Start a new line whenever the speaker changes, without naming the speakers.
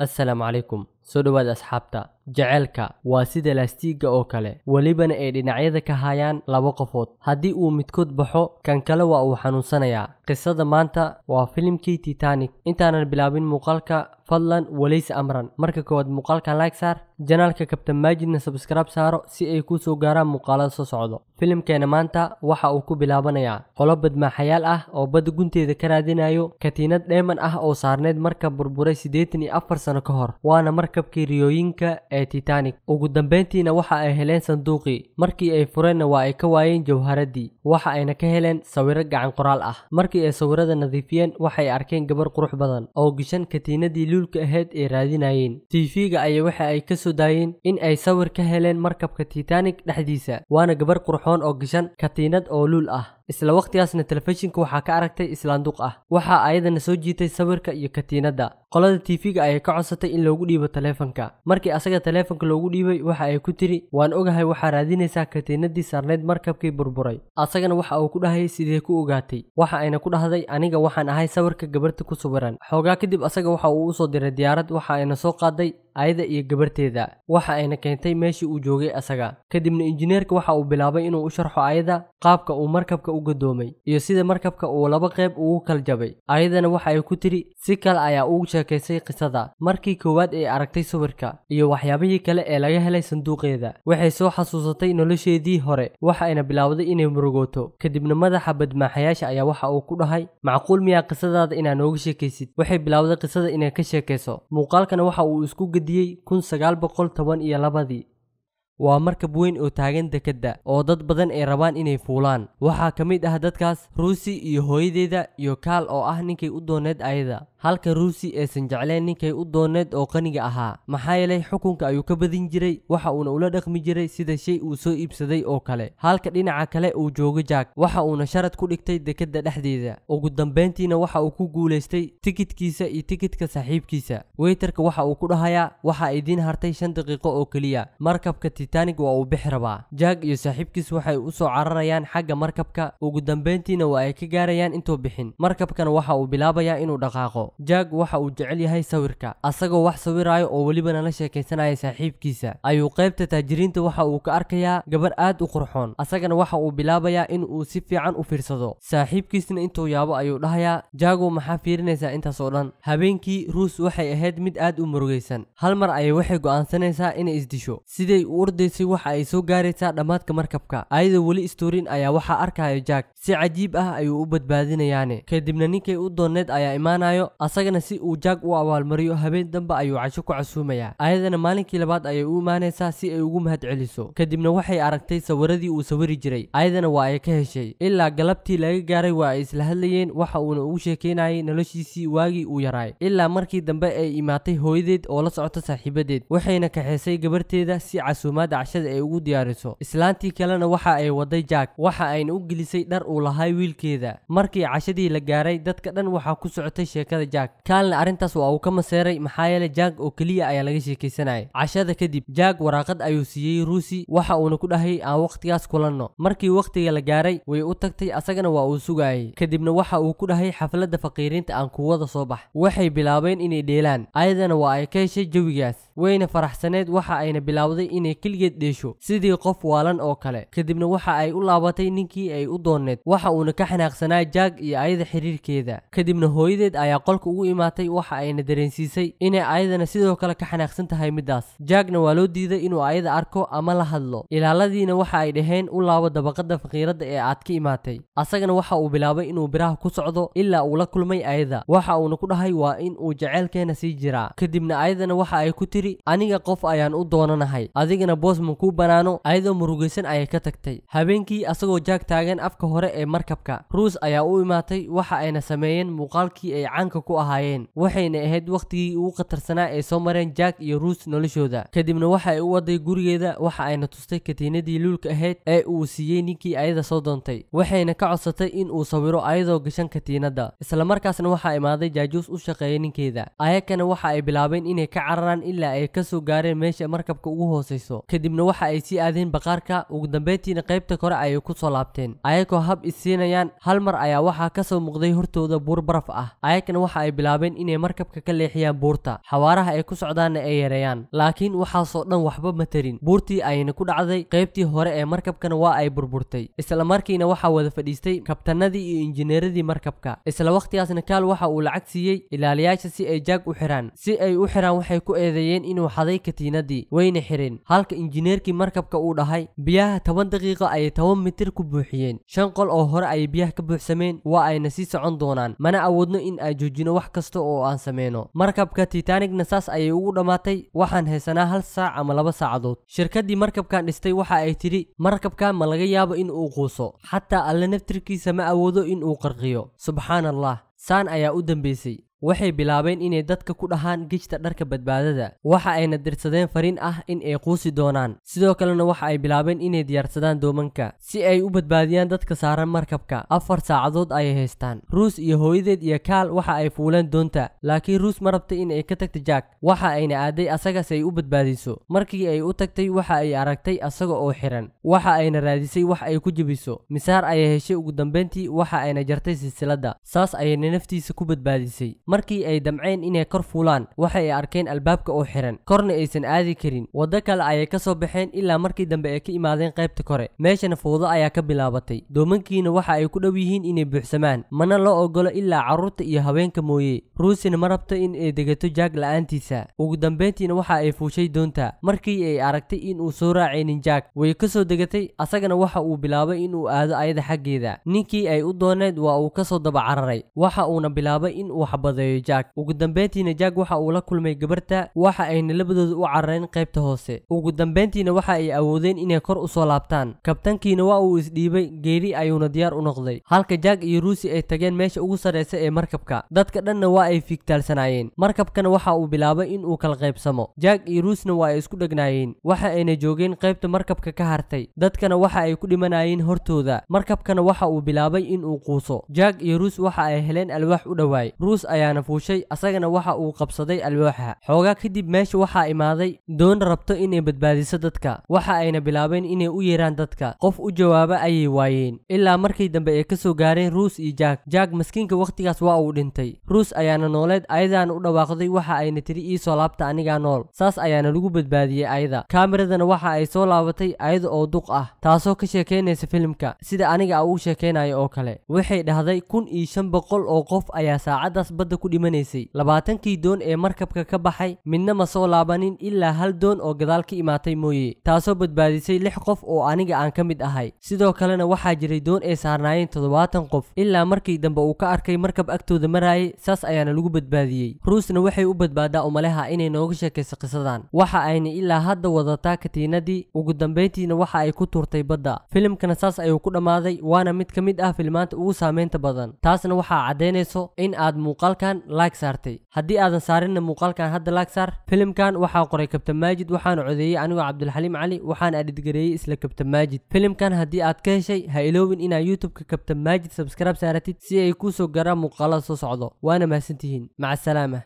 السلام عليكم. Soo dhowaada asxaabta. Jaceylka waa sida laastiigga oo kale. Welibana ay dhinacyada ka hayaan laba qofood. Haddii uu midkood baxo kan kale waa uu xanuunsanayaa. Qisada maanta waa filimkii titanic. Intaanan bilaabin muuqaalka fadlan walays amran. Marka koowaad muuqaalkan like saar janaalka kabtan maajidna sabskraib saaro si ay kuu soo gaaraan muuqaalada soo socdo. Filimkeena maanta waxa uu ku bilaabanayaa. Qolo badmaaxayaal ah oo badda gunteeda ka raadinayo katiinad dheeman ah oo saarneyd markab burburay siddeetan iyo afar sano ka hor waana markabkii riyooyinka ee titanic. Ugu dambeyntiina waxa ay heleen sanduuqii. Markii ay fureenna waa ay ka waayeen jawharadii. Waxa ayna ka heleen sawiro gacan qoraal ah. Markii ay sawirada nadiifiyeen waxay arkeen gabar qurux badan oo gishan katiinadii luulka ahayd ay raadinayeen. Tv-ga ayaa waxa ay ka soo daayeen in ay sawir ka heleen markabka titanic dhexdiisa waana gabar qurxoon oo gishan katiinad oo luul ah isla waqtigaasna telefishinka waxaa ka aragtay islaanduq ah. Waxaa ayadana soo jiitay sawirka iyo katiinadda qolada tv-ga ayay ka codsatay in loogu dhiibo taleefanka markii asaga taleefanka loogu dhiibay waxa ay ku tiri waan ogahay waxaa raadinaysaa katiinadii saarneyd markabkii burburay. Asagana waxa uu ku dhahayay sidee ku ogaatay. Waxa ayna ku dhahday aniga waxaan ahay sawirka gabarta ku sawiran xoogaa kadib asaga waxa uu u soo diray diyaarad waxa ayna soo qaaday ayada iyo gabarteeda. Waxa ayna keentay meeshii uu joogay asaga. Kadibna injineerka waxa uu bilaabay inuu u sharxo ayada qaabka uu markabka u gadoomay iyo sida markabka uu laba qayb ugu kal jabay ayadana waxa ay ku tiri si kale ayaa ugu sheekaysay qisada. Markii koowaad ay aragtay sawirka iyo waxyaabihii kale ee laga helay sanduuqeeda waxay soo xasuusatay nolosheedii hore. Waxa ayna bilaawday inay murugooto. Kadibna madaxa badmaaxayaasha ayaa waxa uu ku dhahay macquul miyaa qisadaada inaa nooga sheekaysid? Waxay bilaawday qisada inay ka sheekayso. Muuqaalkana waxa uu isku gediyey kun sagaal boqol toban iyo labadii waa markab weyn oo taagan dekedda oo dad badan ay rabaan inay fuulaan. Waxaa ka mid ah dadkaas ruusi iyo hooyadeeda iyo kaal oo ah ninkay u dooneed ayada halka ruusi aysan jecleen ninkay u dooneed oo qaniga ahaa. Maxaa yeelay xukunka ayuu ka badin jiray waxa uuna ula dhaqmi jiray sida shay uu soo iibsaday oo kale. Halka dhinaca kale uu joogo jack waxa uuna sharad ku dhigtay dekedda dhexdeeda. Ugu dambeyntiina waxa uu ku guulaystay tikidkiisa iyo tikidka saaxiibkiisa weyterka waxa uu ku dhahayaa waxa idiin hartay shan daqiiqo oo keliya markabka titanic waa uu bixi rabaa. Jack iyo saaxiibkiis waxay u soo cararayaan xagga markabka. Ugu dambeyntiina waa ay ka gaarayaan intuu bixin. Markabkana waxa uu bilaabayaa inuu dhaqaaqo. Jack waxa uu jecel yahay sawirka asagoo wax sawiraayo oo welibana la sheekaysanaya saaxiibkiisa. Ayuu qaybta taajiriinta waxa uu ka arkayaa gabar aad u qurxoon asagana waxa uu bilaabayaa in uu si fiican u fiirsado. Saaxiibkiisna intuu yaabo ayuu dhahayaa jaago maxaa fiirinaysaa intaas oo dhan? Habeenkii ruus waxay ahayd mid aad u murugaysan. Hal mar ayay waxay go'aansanaysaa inay isdisho siday u ordaysay waxa ay soo gaaraysaa dhammaadka markabka ayadoo weli istuurin ayaa waxaa arkaya jack. Si cajiib ah ayuu u badbaadinayaane. Kadibna ninkay u dooneed ayaa imaanayo asagana si uu jack u abaalmariyo habeen dambe ayuu casho ku casuumayaa. Ayadana maalinkii labaad ayay u imaanaysaa si ay ugu mahad celiso. Kadibna waxay aragtay sawiradii uu sawiri jiray. Ayadana waa ay ka heshay. Ilaa galabtii laga gaaray waa ay isla hadlayeen waxa uuna ugu sheekeynayay noloshiisii waagii uu yaraay. Ilaa markii dambe ay imaatay hooyadeed oo la socota saaxiibadeed waxayna kaxaysay gabarteeda si casuumaadda cashada ay ugu diyaariso. Islaantii kalena waxa ay waday jack waxa ayna u gelisay dhar uu lahay wiilkeeda. Markii cashadii la gaaray dadka dhan waxaa ku socotay sheekada jack kaalna arrintaas waa uu ka maseeray maxaa yeelay jack oo keliya ayaa laga sheekaysanayay cashada kadib jack waraaqad ayuu siiyey ruusi waxa uuna ku dhahayay aan wakhtigaas kulanno markii wakhtiga la gaaray way u tagtay asagana waa uu sugayay. Kadibna waxa uu ku dhahay xafladda faqiiriinta aan kuwada soo bax. Waxay bilaabeen inay dheelaan ayadana waa ay ka heshay jawigaas. Wayna faraxsaneed waxa ayna bilaawday inay keligeed dheesho. Sidii qof waalan oo kale kadibna waxa ay u laabatay ninkii ay u dooneed waxa uuna ka xanaaqsanaa jack iyo ayada xiriirkeeda. Kadibna hooyadeed ayaa qolka ugu imaatay waxa ayna dareensiisay inay ayadana sidoo kale ka xanaaqsan tahay middaas. Jackna waa loo diiday inuu ayada arko ama la hadlo. Ilaaladiina waxa ay dhaheen u laabo dabaqada faqiiradda ee aad ka imaatay. Asagana waxa uu bilaabay inuu biraha ku socdo ilaa uu la kulmay ayada waxa uuna ku dhahay waa in uu jaceylkeena sii jiraa. Kadibna ayadana waxa ay ku tiri aniga qof ayaan u doonanahay. Adigana boos ma kuu banaano? Ayadoo murugaysan ayay ka tagtay. Habeenkii asagoo jack taagan afka hore ee markabka ruus ayaa u imaatay waxa ayna sameeyeen muuqaalkii ay caanka ku ahaayeen waxayna ahayd wakhtigii ugu khatarsanaa ee soo mareen jack iyo ruus noloshooda. Kadibna waxa ay u waday gurigeeda waxa ayna tustay katiinadii luulka ahayd ee uu siiyey ninkii ayada soo doontay waxayna ka codsatay in uu sawiro ayadoo gashan katiinadda. Islamarkaasna waxaa imaaday jaajuus u shaqeeya ninkeeda. Ayakana waxa ay bilaabeen inay ka cararaan ilaa ay ka soo gaareen meesha markabka ugu hoosayso kadibna waxa ay sii aadeen baqaarka. Ugu dambeyntiina qaybta kore ayay ku soo laabteen. Ayagoo hab isiinayaan hal mar ayaa waxaa ka soo muuqday hortooda buur baraf ah. Ayagana waxa ay bilaabeen inay markabka ka leexiyaan buurta. Xawaaraha ay ku socdaanna ay yareeyaan. Laakiin waxaasoo dhan waxba ma tarin buurtii ayayna ku dhacday. Qaybtii hore ee markabkana waa ay burburtay. Isla markiina waxaa wada fadhiistay kabtanadii iyo injineeradii markabka. Isla wakhtigaasna kaal waxa uu lacag siiyey ilaaliyaasha si ay jaag u xiraan. Si ay u xiraan waxay ku eedeeyeen inuu xaday katiinadii wayna xireen halka injineerkii markabka uu dhahay biyaha toban daqiiqo ayay toban mitir ku buuxiyeen. Shan qol oo hore ayay biyaha ka buuxsameen waa ayna sii socon doonaan. Mana awoodno in aan joojino wax kasta oo aan sameyno markabka titanicna saas ayay ugu dhammaatay waxaan haysanaa hal saac ama laba saacadood. Shirkaddii markabkan dhistay waxa ay tidhi markabkan ma laga yaabo in uu quuso. Xataa alle naftirkiisa ma awoodo in uu qarqiyo. Subxaan allah saan ayaa u dambeysay waxay bilaabeen inay dadka ku dhahaan gejta dharka badbaadada. Waxa ayna dirsadeen fariin ah in ay quusi doonaan. Sidoo kalena waxa ay bilaabeen inay diyaarsadaan doomanka si ay u badbaadiyaan dadka saaran markabka. Afar saacadood ayay haystaan. Ruus iyo hooyadeed iyo kaal waxa ay fuuleen doonta laakiin ruus ma rabtay in ay ka tagta jack. Waxa ayna aaday asaga si ay u badbaadiso. Markii ay u tagtay waxa ay aragtay asaga oo xiran. Waxa ayna raadisay wax ay ku jebiso. Misaar ayay heshay ugu dambeyntii waxa ayna jartay silsiladda. Saas ayayna naftiisa ku badbaadisay markii ay damceen inay kor fuulaan waxa ay arkeen albaabka oo xiran. Korna aysan aadi karin. Waddo kale ayay ka soo baxeen ilaa markii dambe ay ka imaadeen qaybta kore. Meeshana fowdo ayaa ka bilaabatay. Doomankiina waxa ay ku dhow yihiin inay buuxsamaan. Mana loo ogolo ilaa carruurta iyo haweenka mooye. Ruusina ma rabto in ay degato jaag la'aantiisa. Ugu dambeyntiina waxa ay fuushay doonta. Markii ay aragtay in uu soo raacaynin jaag way ka soo degatay. Asagana waxa uu bilaabay in uu aado ayada xaggeeda. Ninkii ay u dooneed waa uu ka soo daba cararay waxa uuna bilaabay in uu xabadeeyo jack. Ugu dambeyntiina jack waxa uu la kulmay gabarta waxa ayna labadooda u carareen qaybta hoose. Ugu dambeyntiina waxa ay awoodeen inay kor u soo laabtaan. Kabtankiina waa uu isdhiibay geeri ayuuna diyaar u noqday. Halka jack iyo ruusi ay tageen meesha ugu sarreysa ee markabka. Dadka dhanna waa ay fiigtaalsanaayeen. Markabkana waxa uu bilaabay in uu kala qaybsamo jack iyo ruusna waa ay isku dhegnaayeen. Waxa ayna joogeen qaybta markabka ka hartay. Dadkana waxa ay ku dhimanayeen hortooda. Markabkana waxa uu bilaabay in uu quuso. Jack iyo ruus waxa ay heleen alwaax u dhowaay ruus ayaana fuushay asagana waxa uu qabsaday alwaaxa. Xoogaa kadib meesha waxaa imaaday doon rabto inay badbaadiso dadka. Waxa ayna bilaabeen inay u yeeraan dadka. Qof u jawaaba ayay waayeen. Ilaa markii dambe ay ka soo gaareen ruus iyo jack. Jack maskiinka wakhtigaas waa uu dhintay. Ruus ayaana nooleed ayadaana u dhawaaqday waxa ayna tiri ii soo laabta anigaa nool. Saas ayaana lagu badbaadiyey ayada. Kaamiradana waxa ay soo laabatay ayada oo duq ah taasoo ka sheekeynaysa filimka. Sida aniga uu sheekeynayo oo kale. Waxay dhahday kun iyo shan boqol oo qof ayaa saacadaas badda ku dhimanaysay. Labaatankii doon ee markabka ka baxay midna ma soo laabanin ilaa hal doon oo gadaal ka imaatay mooye taasoo badbaadisay lix qof oo aniga aan ka mid ahay. Sidoo kalena waxaa jiray doon ay saarnaayeen toddobaatan qof ilaa markii dambe uu ka arkay markab agtooda maraayay saas ayaana lagu badbaadiyey. Ruusna waxay u badbaadaa umaleha inay nooga sheekayso qisadan. Waxa ayna ilaa hadda wadataa katiinadii ugu dambeyntiina waxa ay ku tuurtay badda. Filimkana saas ayuu ku dhammaaday waana mid ka mid ah filmaanta ugu saameynta badan. Taasna waxaa caddaynayso in aad muuqaalkan laag saartay. Haddii aadan saarinna muuqaalkan hadda laag saar filimkan waxaa qoray kabtan maajid waxaana codeeyey anigoo cabdulxaliim cali waxaana adhidgareeyey isla kabtan maajid filimkan haddii aad ka heshay ha iloobin inaa youtubeka kabtan maajid sabskraib saaratid si ay kuu soo garaan muuqaalada soo socdo waana mahadsantihiin. Maca asalaama